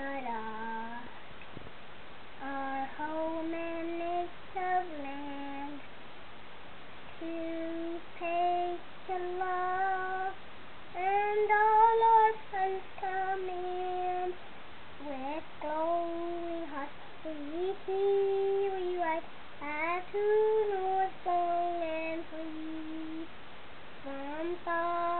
Canada, our home and native land, to pay to love and all our friends command. With glowing hearts we see, we ride as who knows long and free. From far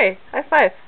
Hooray! High five.